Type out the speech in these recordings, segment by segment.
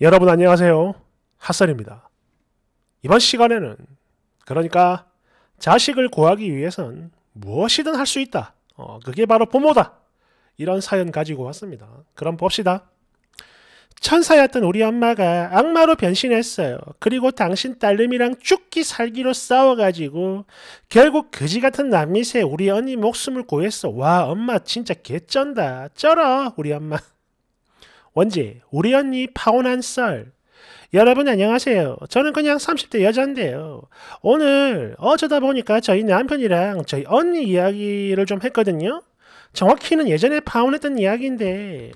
여러분 안녕하세요. 핫설입니다. 이번 시간에는 그러니까 자식을 구하기 위해선 무엇이든 할 수 있다. 어, 그게 바로 부모다. 이런 사연 가지고 왔습니다. 그럼 봅시다. 천사였던 우리 엄마가 악마로 변신했어요. 그리고 당신 딸내미랑 죽기 살기로 싸워가지고 결국 그지 같은 남미새 우리 언니 목숨을 구했어. 와 엄마 진짜 개쩐다. 쩔어 우리 엄마. 원지 우리 언니 파혼한 썰. 여러분 안녕하세요. 저는 그냥 30대 여자인데요. 오늘 어쩌다 보니까 저희 남편이랑 저희 언니 이야기를 좀 했거든요. 정확히는 예전에 파혼했던 이야기인데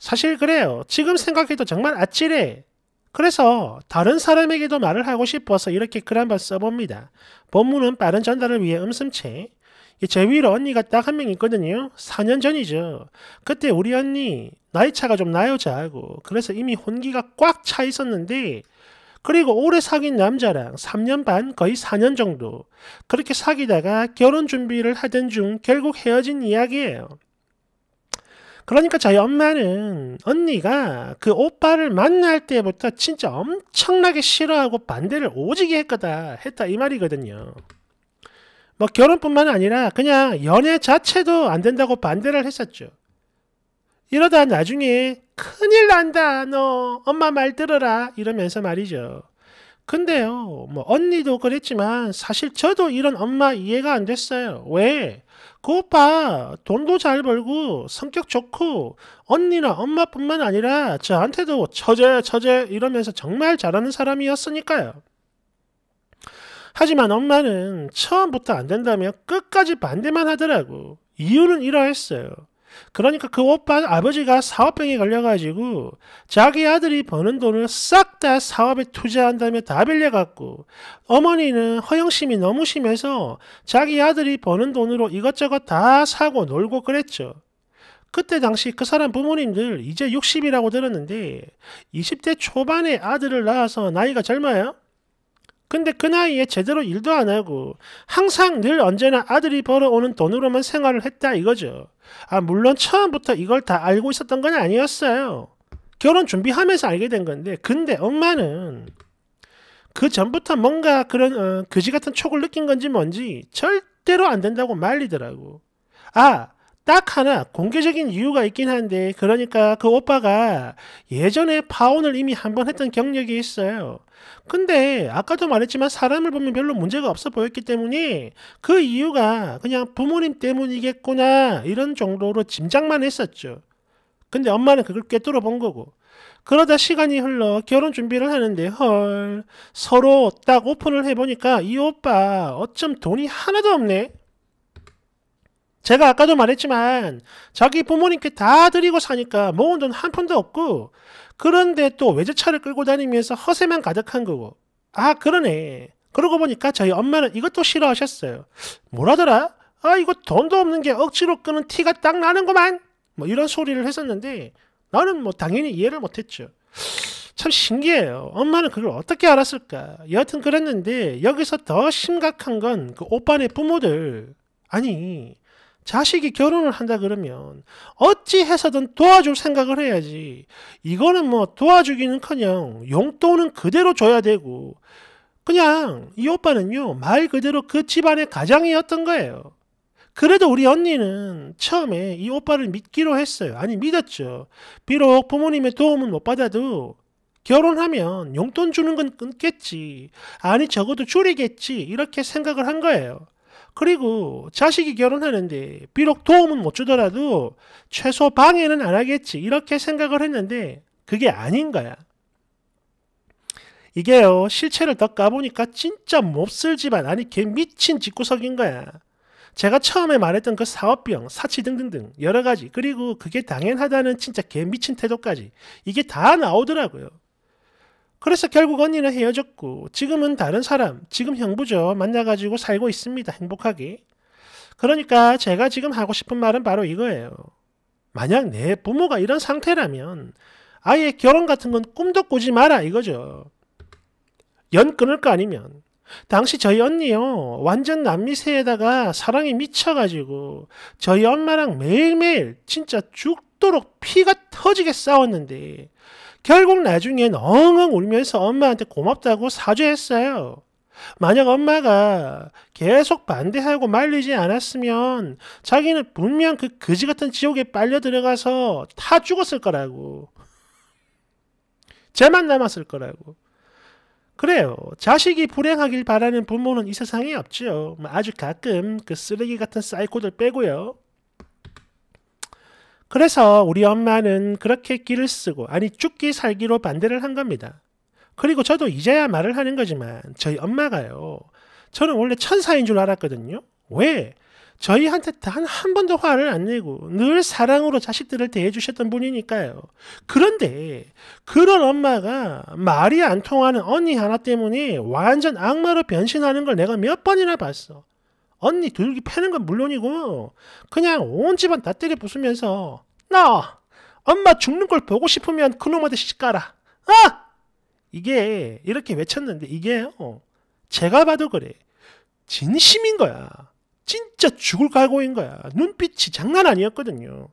사실 그래요. 지금 생각해도 정말 아찔해. 그래서 다른 사람에게도 말을 하고 싶어서 이렇게 글 한번 써봅니다. 본문은 빠른 전달을 위해 음슴체. 제 위로 언니가 딱 한 명 있거든요. 4년 전이죠. 그때 우리 언니 나이 차가 좀 나요 저하고. 그래서 이미 혼기가 꽉 차 있었는데 그리고 오래 사귄 남자랑 3년 반 거의 4년 정도 그렇게 사귀다가 결혼 준비를 하던 중 결국 헤어진 이야기예요. 그러니까 저희 엄마는 언니가 그 오빠를 만날 때부터 진짜 엄청나게 싫어하고 반대를 오지게 했거다 했다 이 말이거든요. 뭐 결혼뿐만 아니라 그냥 연애 자체도 안 된다고 반대를 했었죠. 이러다 나중에 큰일 난다 너 엄마 말 들어라 이러면서 말이죠. 근데요 뭐 언니도 그랬지만 사실 저도 이런 엄마 이해가 안 됐어요. 왜? 그 오빠 돈도 잘 벌고 성격 좋고 언니나 엄마뿐만 아니라 저한테도 처제 처제 이러면서 정말 잘하는 사람이었으니까요. 하지만 엄마는 처음부터 안 된다며 끝까지 반대만 하더라고. 이유는 이러했어요. 그러니까 그 오빠 아버지가 사업병에 걸려가지고 자기 아들이 버는 돈을 싹 다 사업에 투자한다며 다 빌려갖고 어머니는 허영심이 너무 심해서 자기 아들이 버는 돈으로 이것저것 다 사고 놀고 그랬죠. 그때 당시 그 사람 부모님들 이제 60이라고 들었는데 20대 초반에 아들을 낳아서 나이가 젊어요? 근데 그 나이에 제대로 일도 안 하고 항상 늘 언제나 아들이 벌어오는 돈으로만 생활을 했다 이거죠. 아 물론 처음부터 이걸 다 알고 있었던 건 아니었어요. 결혼 준비하면서 알게 된 건데 근데 엄마는 그 전부터 뭔가 그런 어, 그지 같은 촉을 느낀 건지 뭔지 절대로 안 된다고 말리더라고. 아 딱 하나 공개적인 이유가 있긴 한데 그러니까 그 오빠가 예전에 파혼을 이미 한 번 했던 경력이 있어요. 근데 아까도 말했지만 사람을 보면 별로 문제가 없어 보였기 때문에 그 이유가 그냥 부모님 때문이겠구나 이런 정도로 짐작만 했었죠. 근데 엄마는 그걸 꿰뚫어 본 거고. 그러다 시간이 흘러 결혼 준비를 하는데 헐 서로 딱 오픈을 해보니까 이 오빠 어쩜 돈이 하나도 없네. 제가 아까도 말했지만 자기 부모님께 다 드리고 사니까 모은 돈 한 푼도 없고 그런데 또 외제차를 끌고 다니면서 허세만 가득한 거고. 아 그러네. 그러고 보니까 저희 엄마는 이것도 싫어하셨어요. 뭐라더라? 아 이거 돈도 없는 게 억지로 끄는 티가 딱 나는구만. 뭐 이런 소리를 했었는데 나는 뭐 당연히 이해를 못했죠. 참 신기해요. 엄마는 그걸 어떻게 알았을까? 여하튼 그랬는데 여기서 더 심각한 건 그 오빠네 부모들. 아니 자식이 결혼을 한다 그러면 어찌 해서든 도와줄 생각을 해야지. 이거는 뭐 도와주기는커녕 용돈은 그대로 줘야 되고 그냥 이 오빠는요 말 그대로 그 집안의 가장이었던 거예요. 그래도 우리 언니는 처음에 이 오빠를 믿기로 했어요. 아니 믿었죠. 비록 부모님의 도움은 못 받아도 결혼하면 용돈 주는 건 끊겠지. 아니 적어도 줄이겠지. 이렇게 생각을 한 거예요. 그리고 자식이 결혼하는데 비록 도움은 못 주더라도 최소 방해는 안 하겠지 이렇게 생각을 했는데 그게 아닌 거야. 이게요 실체를 더 까보니까 진짜 몹쓸 집안 아니 개 미친 집구석인 거야. 제가 처음에 말했던 그 사업병, 사치 등등등 여러 가지 그리고 그게 당연하다는 진짜 개 미친 태도까지 이게 다 나오더라고요. 그래서 결국 언니는 헤어졌고 지금은 다른 사람, 지금 형부죠. 만나가지고 살고 있습니다. 행복하게. 그러니까 제가 지금 하고 싶은 말은 바로 이거예요. 만약 내 부모가 이런 상태라면 아예 결혼 같은 건 꿈도 꾸지 마라 이거죠. 연 끊을 거 아니면. 당시 저희 언니요. 완전 남미새에다가 사랑이 미쳐가지고 저희 엄마랑 매일매일 진짜 죽도록 피가 터지게 싸웠는데 결국 나중엔 엉엉 울면서 엄마한테 고맙다고 사죄했어요. 만약 엄마가 계속 반대하고 말리지 않았으면 자기는 분명 그 거지 같은 지옥에 빨려 들어가서 다 죽었을 거라고. 쟤만 남았을 거라고. 그래요. 자식이 불행하길 바라는 부모는 이 세상에. 뭐 아주 가끔 그 쓰레기 같은 사이코들 빼고요. 그래서 우리 엄마는 그렇게 길을 쓰고 아니 죽기 살기로 반대를 한 겁니다. 그리고 저도 이제야 말을 하는 거지만 저희 엄마가요. 저는 원래 천사인 줄 알았거든요. 왜? 저희한테 단 한 번도 화를 안 내고 늘 사랑으로 자식들을 대해주셨던 분이니까요. 그런데 그런 엄마가 말이 안 통하는 언니 하나 때문에 완전 악마로 변신하는 걸 내가 몇 번이나 봤어. 언니 둘기 패는 건 물론이고 그냥 온 집안 다 때려 부수면서 나 엄마 죽는 걸 보고 싶으면 그놈한테 시집가라. 아! 이게 이렇게 외쳤는데 이게 어, 제가 봐도 그래. 진심인 거야. 진짜 죽을 각오인 거야. 눈빛이 장난 아니었거든요.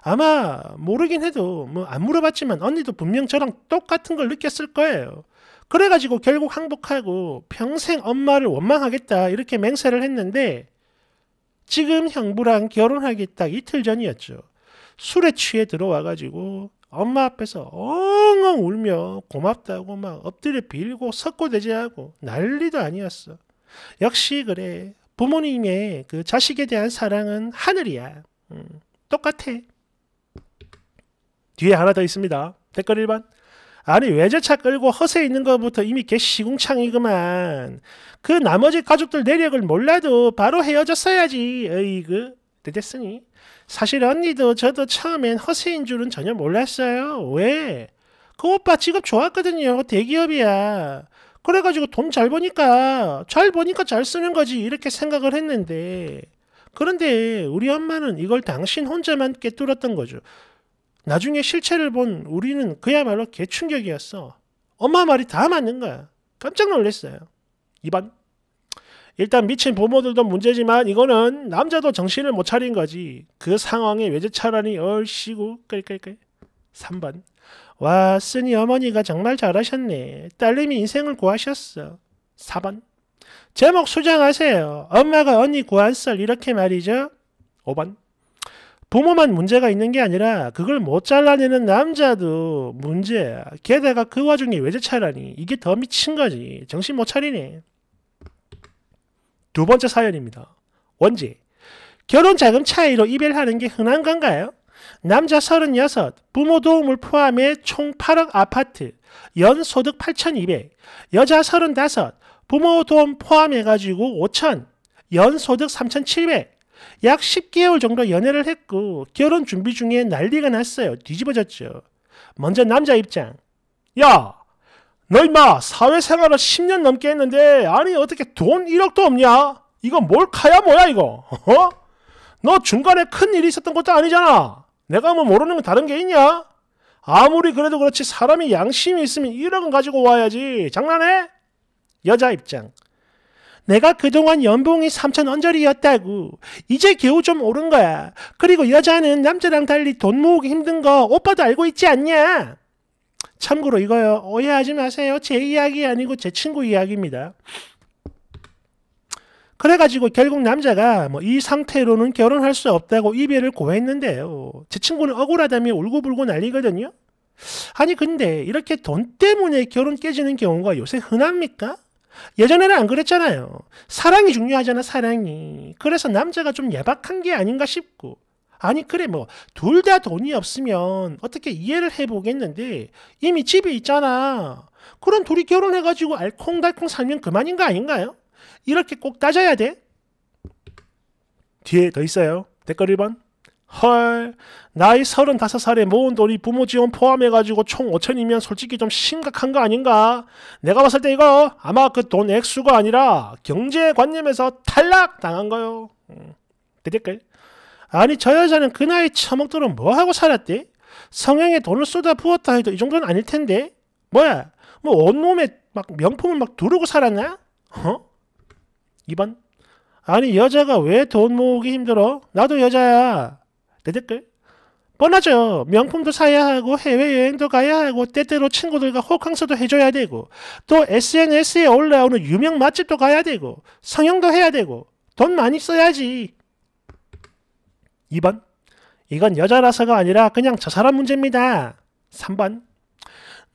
아마 모르긴 해도 뭐 안 물어봤지만 언니도 분명 저랑 똑같은 걸 느꼈을 거예요. 그래가지고 결국 항복하고 평생 엄마를 원망하겠다 이렇게 맹세를 했는데 지금 형부랑 결혼하기 딱 이틀 전이었죠. 술에 취해 들어와가지고 엄마 앞에서 엉엉 울며 고맙다고 막 엎드려 빌고 석고대죄하고 난리도 아니었어. 역시 그래. 부모님의 그 자식에 대한 사랑은 하늘이야. 음, 똑같아. 뒤에 하나 더 있습니다. 댓글 1번. 아니 외제차 끌고 허세 있는 것부터 이미 개 시궁창이구만. 그 나머지 가족들 내력을 몰라도 바로 헤어졌어야지. 어이그 됐으니. 사실 언니도 저도 처음엔 허세인 줄은 전혀 몰랐어요. 왜? 그 오빠 직업 좋았거든요. 대기업이야. 그래가지고 돈 잘 버니까 잘 버니까 잘 쓰는 거지 이렇게 생각을 했는데 그런데 우리 엄마는 이걸 당신 혼자만 깨뚫었던 거죠. 나중에 실체를 본 우리는 그야말로 개충격이었어. 엄마 말이 다 맞는 거야. 깜짝 놀랐어요. 2번. 일단 미친 부모들도 문제지만 이거는 남자도 정신을 못 차린 거지. 그 상황에 외제차라니 얼씨구 끌끌끌. 3번. 와 쓰니 어머니가 정말 잘하셨네. 딸님이 인생을 구하셨어. 4번. 제목 수정하세요. 엄마가 언니 구한 썰 이렇게 말이죠. 5번. 부모만 문제가 있는 게 아니라 그걸 못 잘라내는 남자도 문제야. 게다가 그 와중에 외제차라니 이게 더 미친 거지. 정신 못 차리네. 두 번째 사연입니다. 원지. 결혼 자금 차이로 이별하는 게 흔한 건가요? 남자 36, 부모 도움을 포함해 총 8억 아파트, 연 소득 8,200, 여자 35, 부모 도움 포함해가지고 5천, 연소득 3,700, 약 10개월 정도 연애를 했고 결혼 준비 중에 난리가 났어요. 뒤집어졌죠. 먼저 남자 입장. 야, 너 임마 사회생활을 10년 넘게 했는데 아니 어떻게 돈 1억도 없냐? 이거 몰카야 뭐야 이거? 어? 너 중간에 큰 일이 있었던 것도 아니잖아. 내가 뭐 모르는 건 다른 게 있냐? 아무리 그래도 그렇지 사람이 양심이 있으면 1억은 가지고 와야지. 장난해? 여자 입장. 내가 그동안 연봉이 3천 언저리였다고. 이제 겨우 좀 오른 거야. 그리고 여자는 남자랑 달리 돈 모으기 힘든 거 오빠도 알고 있지 않냐? 참고로 이거요. 오해하지 마세요. 제 이야기 아니고 제 친구 이야기입니다. 그래가지고 결국 남자가 뭐 이 상태로는 결혼할 수 없다고 이별을 고했는데요. 제 친구는 억울하다며 울고불고 난리거든요. 아니 근데 이렇게 돈 때문에 결혼 깨지는 경우가 요새 흔합니까? 예전에는 안 그랬잖아요. 사랑이 중요하잖아, 사랑이. 그래서 남자가 좀 예박한 게 아닌가 싶고. 아니, 그래, 뭐, 둘 다 돈이 없으면 어떻게 이해를 해보겠는데, 이미 집에 있잖아. 그럼 둘이 결혼해가지고 알콩달콩 살면 그만인 거 아닌가요? 이렇게 꼭 따져야 돼? 뒤에 더 있어요. 댓글 1번. 헐, 나이 35살에 모은 돈이 부모 지원 포함해가지고 총 5천이면 솔직히 좀 심각한 거 아닌가? 내가 봤을 때 이거 아마 그 돈 액수가 아니라 경제관념에서 탈락 당한 거요. 음, 댓글. 아니, 저 여자는 그 나이 처먹도록 뭐 하고 살았대? 성형에 돈을 쏟아 부었다 해도 이 정도는 아닐 텐데? 뭐야? 뭐 온몸에 막 명품을 막 두르고 살았나? 어? 2번. 아니, 여자가 왜 돈 모으기 힘들어? 나도 여자야. 내 댓글. 뻔하죠. 명품도 사야 하고 해외여행도 가야 하고 때때로 친구들과 호캉스도 해줘야 되고 또 SNS에 올라오는 유명 맛집도 가야 되고 성형도 해야 되고 돈 많이 써야지. 2번 이건 여자라서가 아니라 그냥 저 사람 문제입니다. 3번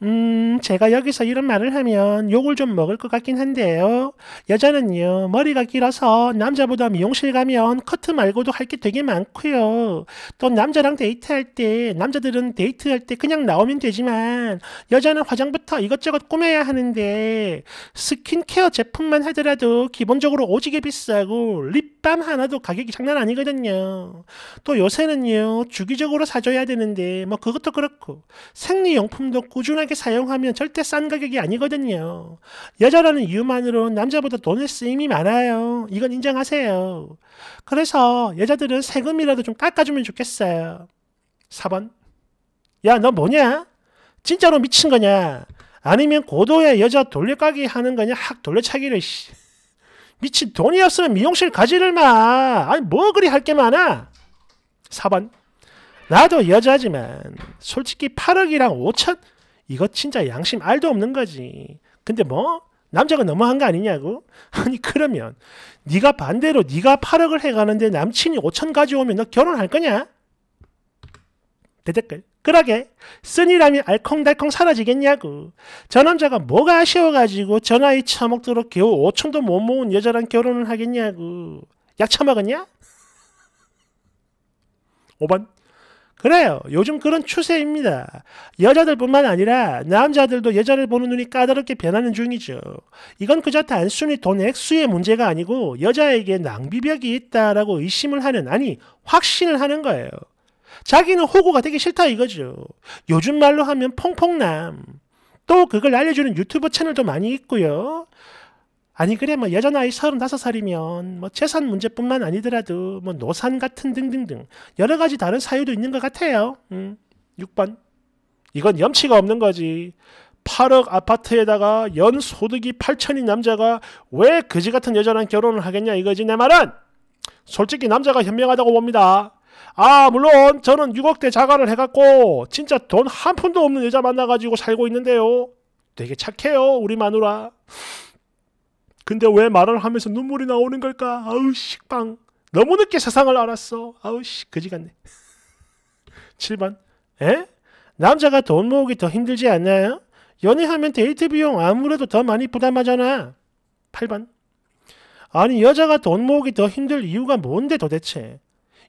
음, 제가 여기서 이런 말을 하면 욕을 좀 먹을 것 같긴 한데요. 여자는요, 머리가 길어서 남자보다 미용실 가면 커트 말고도 할 게 되게 많고요. 또 남자랑 데이트할 때, 남자들은 데이트할 때 그냥 나오면 되지만, 여자는 화장부터 이것저것 꾸며야 하는데, 스킨케어 제품만 하더라도 기본적으로 오지게 비싸고, 립밤 하나도 가격이 장난 아니거든요. 또 요새는요, 주기적으로 사줘야 되는데, 뭐 그것도 그렇고, 생리용품도 꾸준하게 꾸준하게 사용하면 절대 싼 가격이 아니거든요. 여자라는 이유만으로 남자보다 돈을 쓰임이 많아요. 이건 인정하세요. 그래서 여자들은 세금이라도 좀 깎아주면 좋겠어요. 4번. 야, 너 뭐냐? 진짜로 미친 거냐? 아니면 고도의 여자 돌려가기 하는 거냐? 확 돌려차기를, 씨. 미친 돈이 없으면 미용실 가지를 마. 아니, 뭐 그리 할 게 많아? 4번. 나도 여자지만 솔직히 8억이랑 5천 이거 진짜 양심 알도 없는 거지. 근데 뭐 남자가 너무한 거 아니냐고? 아니 그러면 네가 반대로 네가 8억을 해가는데 남친이 5천 가져오면 너 결혼할 거냐? 대댓글 그러게 쓴이라면 알콩달콩 사라지겠냐고 저 남자가 뭐가 아쉬워가지고 저 나이 처먹도록 겨우 5천도 못 모은 여자랑 결혼을 하겠냐고 약 처먹었냐? 5번 그래요. 요즘 그런 추세입니다. 여자들뿐만 아니라 남자들도 여자를 보는 눈이 까다롭게 변하는 중이죠. 이건 그저 단순히 돈 액수의 문제가 아니고 여자에게 낭비벽이 있다라고 의심을 하는 아니 확신을 하는 거예요. 자기는 호구가 되기 싫다 이거죠. 요즘 말로 하면 퐁퐁남. 또 그걸 알려주는 유튜브 채널도 많이 있고요. 아니 그래 뭐 여자 나이 35살이면 뭐 재산 문제뿐만 아니더라도 뭐 노산 같은 등등등 여러 가지 다른 사유도 있는 것 같아요. 음, 6번 이건 염치가 없는 거지. 8억 아파트에다가 연 소득이 8천인 남자가 왜 그지 같은 여자랑 결혼을 하겠냐 이거지 내 말은. 솔직히 남자가 현명하다고 봅니다. 아 물론 저는 6억대 자가를 해갖고 진짜 돈 한 푼도 없는 여자 만나가지고 살고 있는데요. 되게 착해요 우리 마누라. 근데 왜 말을 하면서 눈물이 나오는 걸까? 아우 식빵. 너무 늦게 세상을 알았어. 아우 씨 그지 같네. 7번. 에? 남자가 돈 모으기 더 힘들지 않나요? 연애하면 데이트 비용 아무래도 더 많이 부담하잖아. 8번. 아니 여자가 돈 모으기 더 힘들 이유가 뭔데 도대체?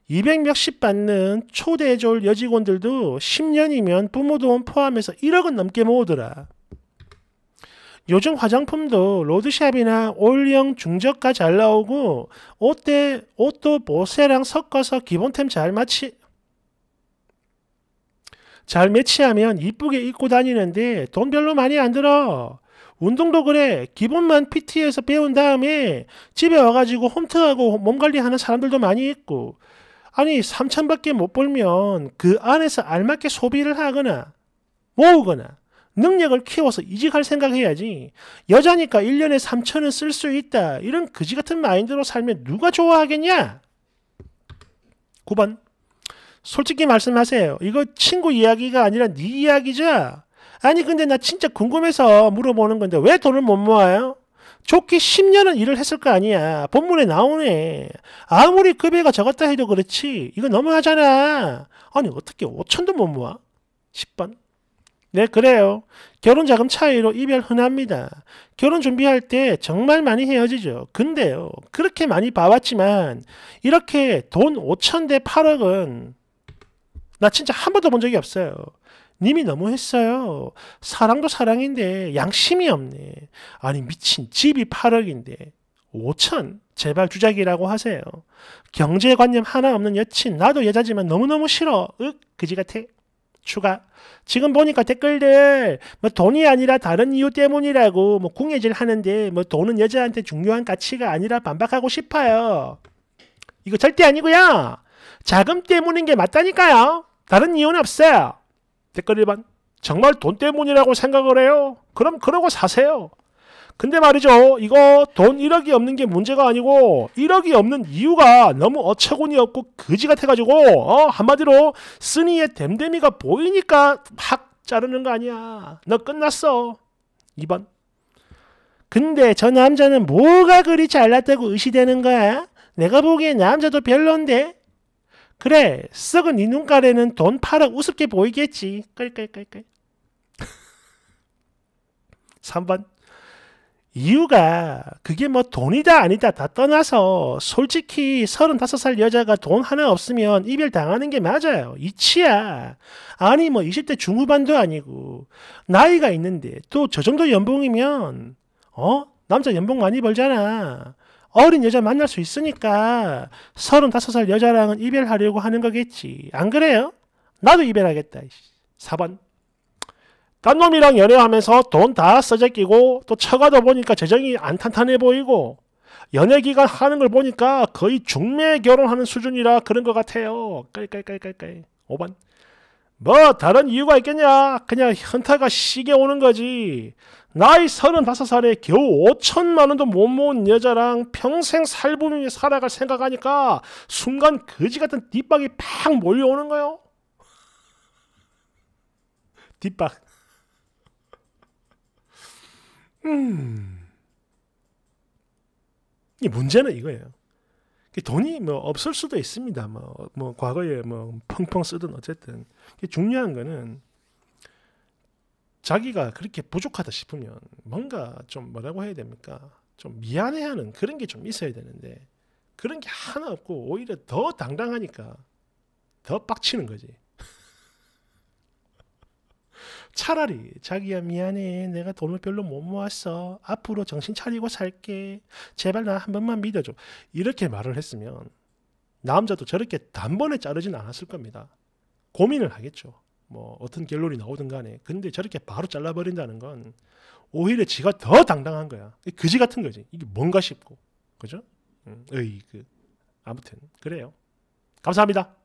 200 몇십 받는 초대졸 여직원들도 10년이면 부모 돈 포함해서 1억은 넘게 모으더라. 요즘 화장품도 로드샵이나 올영 중저가 잘 나오고 옷대 옷도 보세랑 섞어서 기본템 잘 맞치 잘 매치하면 이쁘게 입고 다니는데 돈 별로 많이 안 들어. 운동도 그래. 기본만 PT에서 배운 다음에 집에 와가지고 홈트하고 몸 관리하는 사람들도 많이 있고. 아니 3천밖에 못 벌면 그 안에서 알맞게 소비를 하거나 모으거나 능력을 키워서 이직할 생각해야지. 여자니까 1년에 3천은 쓸 수 있다. 이런 그지 같은 마인드로 살면 누가 좋아하겠냐? 9번. 솔직히 말씀하세요. 이거 친구 이야기가 아니라 네 이야기죠? 아니 근데 나 진짜 궁금해서 물어보는 건데 왜 돈을 못 모아요? 좋게 10년은 일을 했을 거 아니야. 본문에 나오네. 아무리 급여가 적었다 해도 그렇지. 이거 너무하잖아. 아니 어떻게 5천도 못 모아? 10번. 네, 그래요. 결혼 자금 차이로 이별 흔합니다. 결혼 준비할 때 정말 많이 헤어지죠. 근데요, 그렇게 많이 봐왔지만, 이렇게 돈 5천 대 8억은 나 진짜 한 번도 본 적이 없어요. 님이 너무 했어요. 사랑도 사랑인데 양심이 없네. 아니, 미친 집이 8억인데 5천? 제발 주작이라고 하세요. 경제관념 하나 없는 여친, 나도 여자지만 너무너무 싫어. 윽, 그지 같아. 추가. 지금 보니까 댓글들 뭐 돈이 아니라 다른 이유 때문이라고 뭐 궁예질 하는데 뭐 돈은 여자한테 중요한 가치가 아니라 반박하고 싶어요. 이거 절대 아니고요. 자금 때문인 게 맞다니까요. 다른 이유는 없어요. 댓글 1번. 정말 돈 때문이라고 생각을 해요? 그럼 그러고 사세요. 근데 말이죠. 이거 돈 1억이 없는 게 문제가 아니고 1억이 없는 이유가 너무 어처구니 없고 거지 같아가지고 어 한마디로 쓰니의 댐댐이가 보이니까 팍 자르는 거 아니야. 너 끝났어. 2번. 근데 저 남자는 뭐가 그리 잘났다고 의시되는 거야? 내가 보기엔 남자도 별론데? 그래, 썩은 네 눈가래는 돈 팔아 우습게 보이겠지. 끌끌끌끌. 3번. 이유가 그게 뭐 돈이다 아니다 다 떠나서 솔직히 35살 여자가 돈 하나 없으면 이별 당하는 게 맞아요. 이치야. 아니 뭐 20대 중후반도 아니고 나이가 있는데 또 저 정도 연봉이면 어? 남자 연봉 많이 벌잖아. 어린 여자 만날 수 있으니까 35살 여자랑은 이별하려고 하는 거겠지. 안 그래요? 나도 이별하겠다. 4번. 딴 놈이랑 연애하면서 돈 다 써제끼고 또 처가도 보니까 재정이 안 탄탄해 보이고 연애 기간 하는 걸 보니까 거의 중매 결혼하는 수준이라 그런 것 같아요. 깔깔깔깔깔. 5번. 뭐 다른 이유가 있겠냐? 그냥 현타가 시게 오는 거지. 나이 35살에 겨우 5천만 원도 못 모은 여자랑 평생 살부미 살아갈 생각하니까 순간 거지 같은 뒷박이 팍 몰려오는 거요. 뒷박. 음. 이 문제는 이거예요. 돈이 뭐 없을 수도 있습니다. 뭐, 뭐 과거에 뭐 펑펑 쓰든 어쨌든 중요한 거는 자기가 그렇게 부족하다 싶으면 뭔가 좀 뭐라고 해야 됩니까? 좀 미안해하는 그런 게 좀 있어야 되는데 그런 게 하나 없고 오히려 더 당당하니까 더 빡치는 거지. 차라리 자기야 미안해. 내가 돈을 별로 못 모았어. 앞으로 정신 차리고 살게. 제발 나 한 번만 믿어줘. 이렇게 말을 했으면 남자도 저렇게 단번에 자르진 않았을 겁니다. 고민을 하겠죠. 뭐 어떤 결론이 나오든 간에. 근데 저렇게 바로 잘라버린다는 건 오히려 지가 더 당당한 거야. 그지 같은 거지. 이게 뭔가 싶고. 그죠? 음, 어이 그 아무튼 그래요. 감사합니다